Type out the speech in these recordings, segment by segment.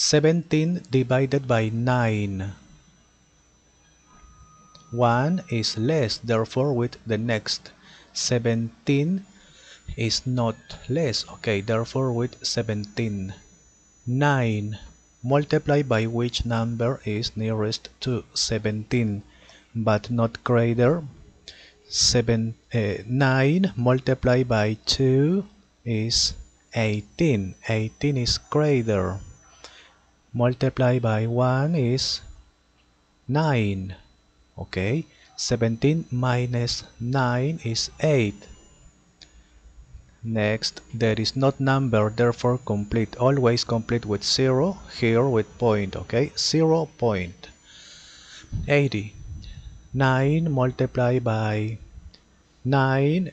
17 divided by 9 1 is less therefore with the next. 17 is not less. Okay therefore with 17 9 multiply by which number is nearest to 17 but not greater. 7 uh, 9 multiply by 2 is 18 18 is greater multiply by 1 is 9 okay? 17 minus 9 is 8 next there is not number therefore complete always complete with 0 here with point okay? 0 point. 80 9 multiplied by 9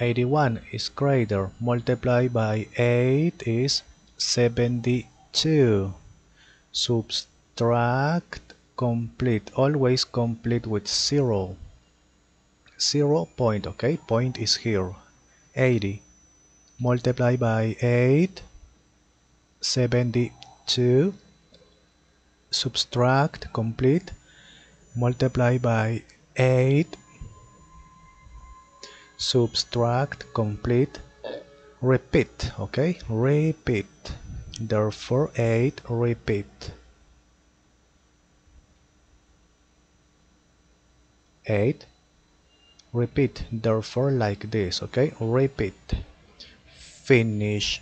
81 is greater. Multiply by 8 is 72 subtract complete always complete with 0 0 point okay? Point is here. 80 multiply by 8 72 subtract complete. Multiply by 8 subtract complete. Repeat okay? Repeat therefore 8 repeat. 8 repeat therefore like this okay? Repeat. Finish